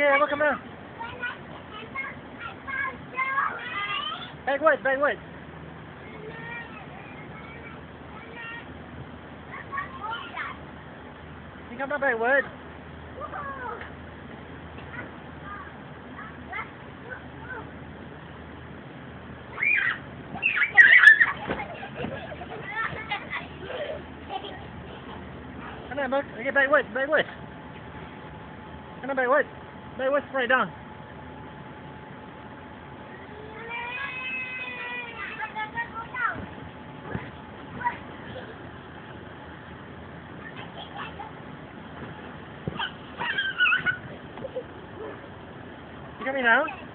Okay, em come down. Backward, backward. You come down backward. Come on, Mark. Okay, backward, backward. Come on, backward. Backward, straight down. You coming now?